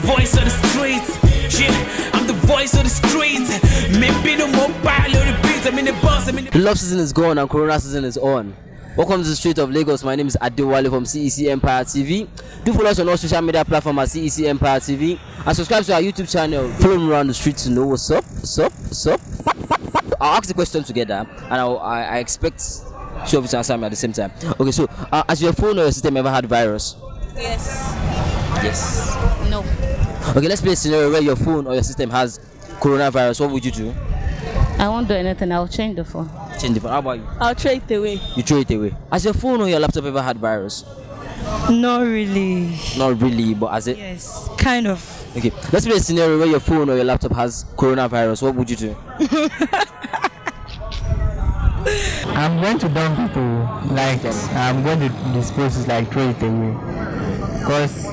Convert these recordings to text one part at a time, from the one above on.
voice of the streets. Yeah, I'm the voice of the streets. Maybe no mobile or the beats. I'm in the bus. I'm in the The love season is gone and Corona season is on. Welcome to the street of Lagos. My name is Adewale from CEC Empire TV. Do follow us on all social media platforms at CEC Empire TV and subscribe to our YouTube channel. Follow me around the street to know what's up, what's up, what's up. I'll ask the question together and I'll, I, I expect two of you to answer me at the same time. Okay, so uh, has your phone or your system ever had virus? Yes. Yes. No. Okay, let's play a scenario where your phone or your system has coronavirus. What would you do? I won't do anything. I'll change the phone. Change the phone. How about you? I'll throw it away. You throw it away. Has your phone or your laptop ever had virus? Not really. Not really, but as it Yes, kind of. Okay, let's play a scenario where your phone or your laptop has coronavirus. What would you do? I'm going to dump it to like I'm going to dispose it like throw it away because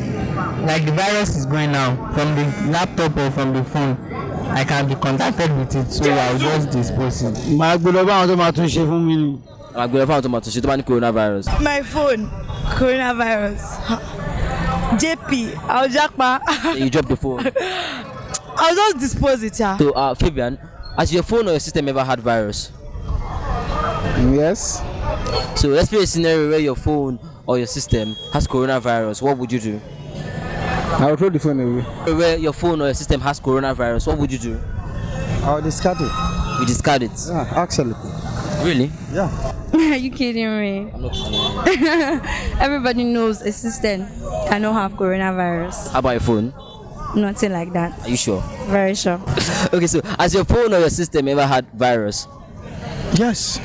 like the virus is going now from the laptop or from the phone I can be contacted with it so I'll just dispose it. màá gbé lọ bá àwọn tó máa tún ṣe fún mi ni. àgbẹ̀rẹ̀ fáwọn tó máa tún ṣe tó bá ní coronavirus. My phone, coronavirus. JP, I'll japa. Then you drop the phone. I'll just dispose it, yeah. So, uh, Fabian, has your phone or your system ever had virus? yes. So let's play a scenario where your phone or your system has coronavirus. What would you do? I will throw the phone away. Where your phone or your system has coronavirus, what would you do? I will discard it. You discard it. Yeah, actually. Really? Yeah. Are you kidding me? I'm not kidding. Everybody knows a system cannot have coronavirus. How about your phone? Nothing like that. Are you sure? Very sure. Okay, so has your phone or your system ever had virus? Yes.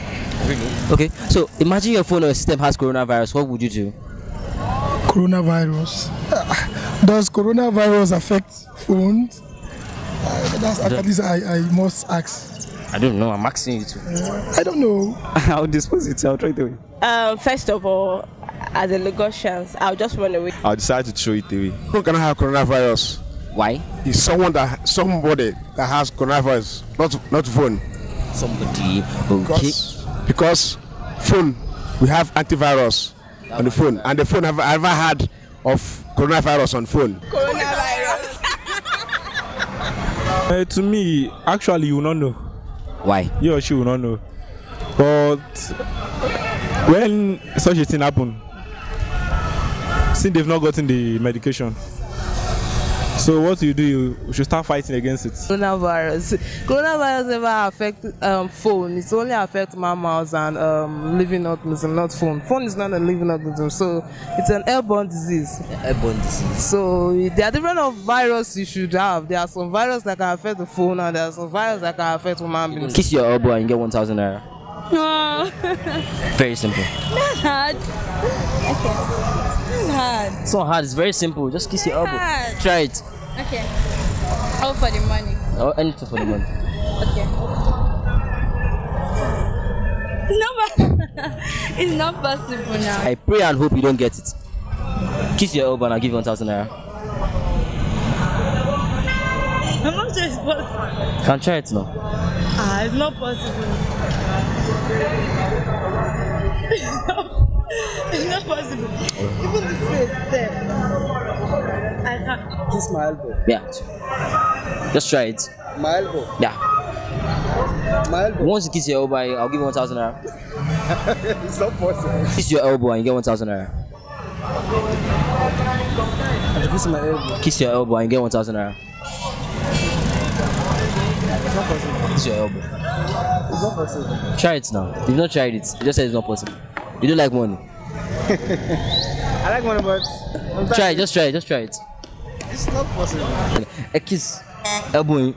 Okay, so imagine your phone or your system has coronavirus. What would you do? coronavirus. Does coronavirus affect phones? Uh, that's at least I, I must ask. I don't know. I'm asking you to. I don't know. I'll dispose it. I'll throw it away. Um, first of all, as a Lagosian, I'll just run away. I'll decide to throw it away. Who can have coronavirus? Why? Is someone that somebody that has coronavirus, not not phone. Somebody. Okay. Because because phone we have antivirus on the phone, and the phone have ever had of coronavirus on phone. Uh, to me, actually, you will not know. Why? He or she will not know. But when such a thing happen, since they've not gotten the medication, so what do you do, you should start fighting against it. Coronavirus. Coronavirus never affect um, phone. It only affect mammals and um, living organism, not phone. Phone is not a living organism, so it's an airborne disease. Airborne disease. So there are different of virus you should have. There are some virus that can affect the phone, and there are some virus that can affect human beings. Kiss your elbow and you get 1,000 naira. No. Very simple. Not hard. Okay. Hard. It's not hard. It's very simple. Just kiss your elbow. Hard. Try it. Okay. All for the money. Oh, anything for the money. Okay. It's not, it's not possible now. I pray and hope you don't get it. Kiss your elbow and I'll give you 1,000 naira. I'm not sure it's possible. Can't try it now. Ah, it's not possible. it's not possible. Even the same step. I can't. Kiss my elbow. Yeah. Just try it. My elbow. Yeah. My elbow. Once you kiss your elbow, I'll give you 1,000 naira. it's not possible. Kiss your elbow and you get 1,000 naira. Kiss my elbow. Kiss your elbow and you get 1,000 naira. It's not possible. Kiss your elbow. It's not possible. Try it now. You've not tried it, you just said it's not possible. You don't like money. I like money, but sometimes Try it. Just try. Just try it. it's not possible. A kiss. Elbow. in.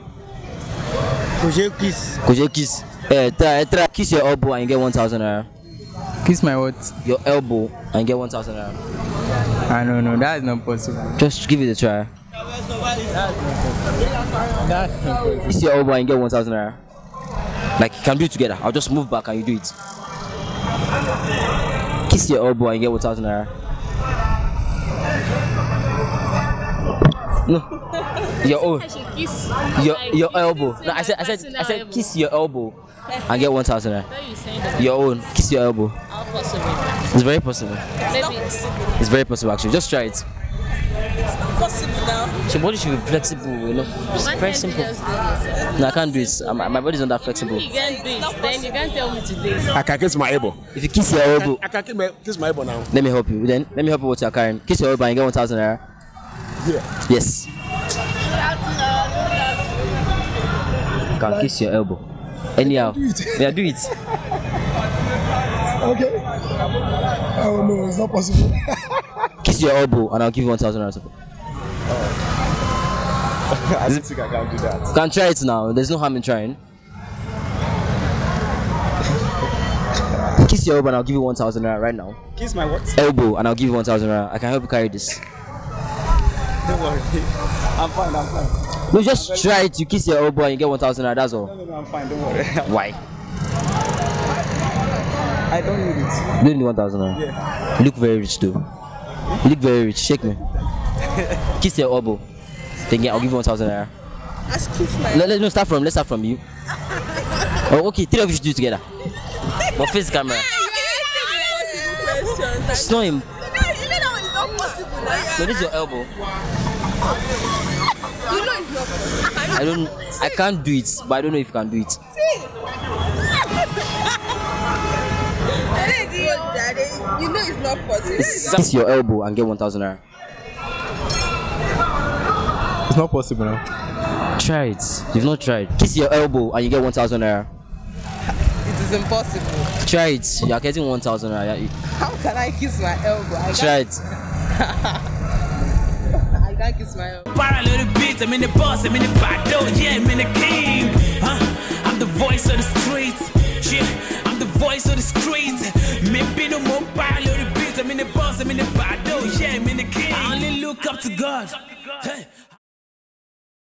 Kò ṣe é kiss. Could you kiss? Eh, try, try. Kiss your elbow and you get 1,000 naira. Kiss my what? Your elbow and get 1,000 naira. I don't know. That is not possible. Just give it a try. Kiss your elbow and get 1,000 naira. Like you can do it together. I'll just move back and you do it. Kiss your elbow and you get 1,000 naira. No. Your own. kiss. Your your elbow. No, I said I said I said kiss your elbow and get 1,000 naira. Where you saying that? Your own. Kiss your elbow. How possible is that? It's very possible. It's It's very possible actually. Just try it. It's possible now. Try Your body should be flexible, you know. It's very simple. No, I can't do it. I'm, my body's not that flexible. You can't do it. Then you can't tell me today. I can kiss my elbow. If you kiss your elbow, I can kiss my, kiss my elbow now. let me help you. Then let me help you with your carrying. Kiss your elbow and you get 1,000 naira. Yeah. Yes. You can kiss your elbow. Anyhow. Do. Yeah, do it. Okay. Oh no, it's not possible. Kiss your elbow and I'll give you 1,000 naira. I don't think I can do that. You can try it now. There's no harm in trying. Kiss your elbow and I'll give you 1,000 naira right now. Kiss my what? Elbow and I'll give you 1,000 naira. I can help you carry this. Don't worry. I'm fine, I'm fine. No, just try it. You kiss your elbow and you get 1,000 naira. That's all. No, no, no, I'm fine, don't worry. Why? I don't need it. You don't need 1,000 naira. Yeah. You look very rich though. You look very rich. Shake me. Kiss your elbow. Then yeah, I'll give you 1,000 naira. Ask kiss my Let, let, no, start from, let's start from you. Oh, okay, three of you should do it together. But face the camera. It's not him. No, this is your elbow. I don't, I can't do it, but I don't know if you can do it. See? You know it's not possible. Kiss your elbow and get 1,000 naira. It's not possible now. Try it. You've not tried. Kiss your elbow and you get 1,000 naira. It is impossible. Try it. You are getting 1,000 naira. How can I kiss my elbow? I Try it. I can't kiss my elbow. Parallel beats, I'm in the boss, I'm in the battle, yeah, I'm in the king. Huh? I'm the voice of the streets. Yeah, I'm the voice of the streets. Maybe no more parallel beats, I'm in the boss, I'm in the battle, yeah, I'm in the king. I only look up to God. Hey,